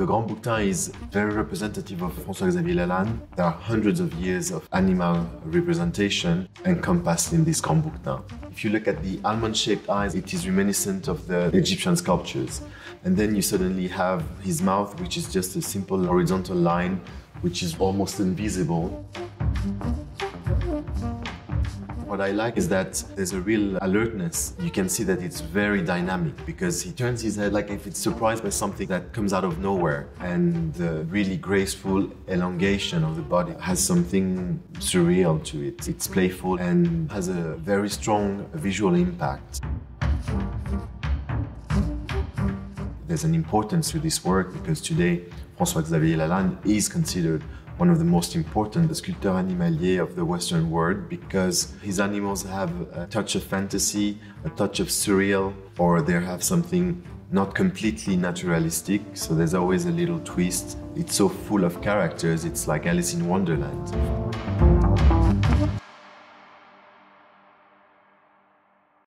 The Grand Bouquetin is very representative of François-Xavier Lalanne. There are hundreds of years of animal representation encompassed in this Grand Bouquetin. If you look at the almond-shaped eyes, it is reminiscent of the Egyptian sculptures. And then you suddenly have his mouth, which is just a simple horizontal line, which is almost invisible. What I like is that there's a real alertness. You can see that it's very dynamic because he turns his head like if it's surprised by something that comes out of nowhere. And the really graceful elongation of the body has something surreal to it. It's playful and has a very strong visual impact. There's an importance to this work because today François-Xavier Lalanne is considered one of the most important sculpteurs animaliers of the Western world because his animals have a touch of fantasy, a touch of surreal, or they have something not completely naturalistic, so there's always a little twist. It's so full of characters, it's like Alice in Wonderland.